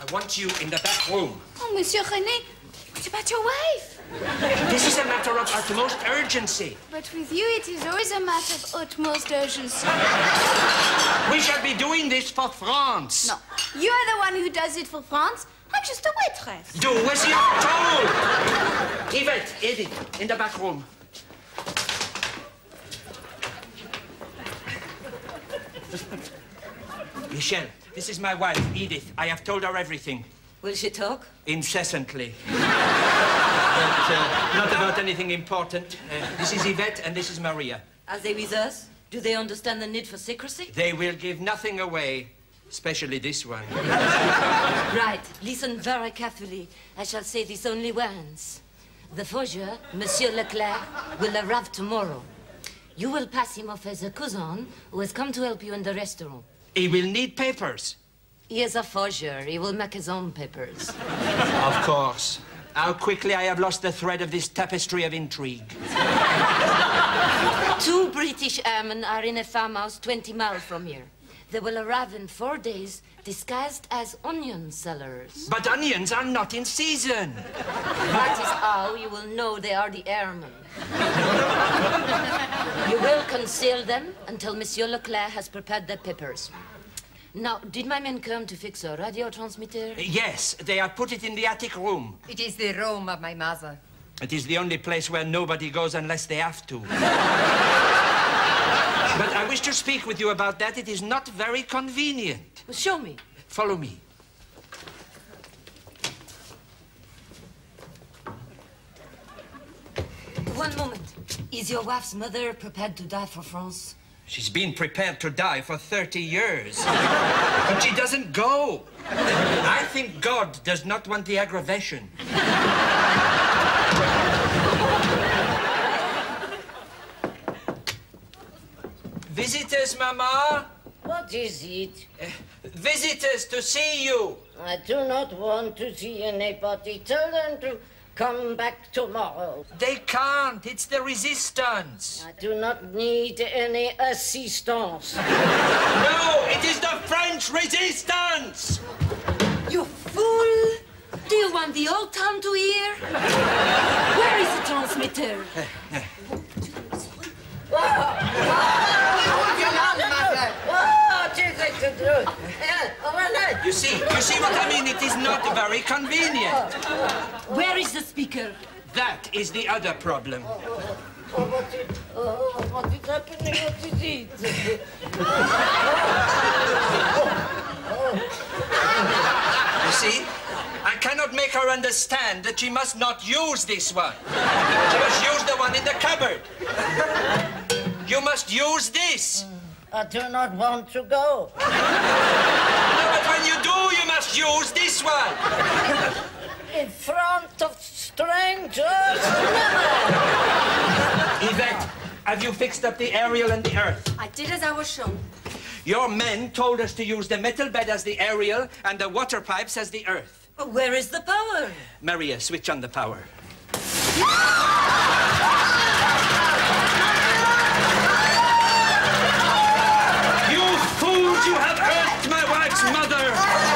I want you in the back room. Oh, Monsieur René, what about your wife? This is a matter of utmost urgency. But with you, it is always a matter of utmost urgency. We shall be doing this for France. No, you are the one who does it for France. I'm just a waitress. Do as you're told. Yvette, Edith, in the back room. Michel, this is my wife, Edith. I have told her everything. Will she talk? Incessantly. but uh, not about anything important. Uh, this is Yvette and this is Maria. Are they with us? Do they understand the need for secrecy? They will give nothing away, especially this one. Right. Listen very carefully. I shall say this only once. The forger, Monsieur Leclerc, will arrive tomorrow. You will pass him off as a cousin who has come to help you in the restaurant. He will need papers. He is a forger. He will make his own papers. Of course. How quickly I have lost the thread of this tapestry of intrigue. Two British airmen are in a farmhouse 20 miles from here. They will arrive in four days, disguised as onion sellers. But onions are not in season. That is how you will know they are the airmen. you will conceal them until Monsieur Leclerc has prepared their papers. Now, did my men come to fix a radio transmitter? Yes, they have put it in the attic room. It is the room of my mother. It is the only place where nobody goes unless they have to. I wish to speak with you about that. It is not very convenient. Well, show me. Follow me. One moment. Is your wife's mother prepared to die for France? She's been prepared to die for 30 years. but she doesn't go. I think God does not want the aggravation. Visitors, Mama. What is it? Uh, visitors to see you. I do not want to see anybody. Tell them to come back tomorrow. They can't. It's the resistance. I do not need any assistance. no, it is the French resistance. You fool! Do you want the old town to hear? Where is the transmitter? You see, you see what I mean? It is not very convenient. Where is the speaker? That is the other problem. Oh, what is, oh, what is happening? What is it? You see? I cannot make her understand that she must not use this one. She must use the one in the cupboard. You must use this. I do not want to go. No, but when you do, you must use this one. In front of strangers? Never! Yvette, have you fixed up the aerial and the earth? I did as I was shown. Your men told us to use the metal bed as the aerial and the water pipes as the earth. Where is the power? Maria, switch on the power. have cursed my wife's mother.